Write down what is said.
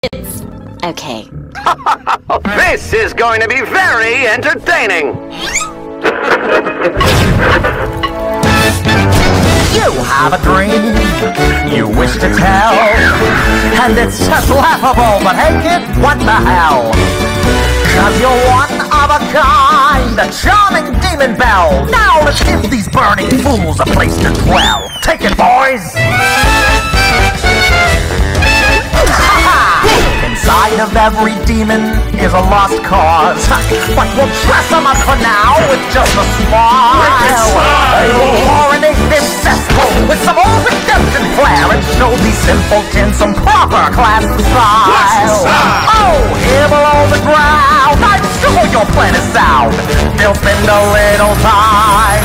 It's okay. This is going to be very entertaining. You have a dream you wish to tell, and it's just laughable, but hey kid, what the hell? Cause you're one of a kind, a charming demon belle. Now let's give these burning fools a place to dwell. Take it, boys! Inside of every demon is a lost cause. But we'll dress them up for now with just a smile. We'll coronate this cesspool with some old redemption flair and show these simpletons some proper class style. Oh, here below the ground, I'm sure your plan is sound. They'll spend a little time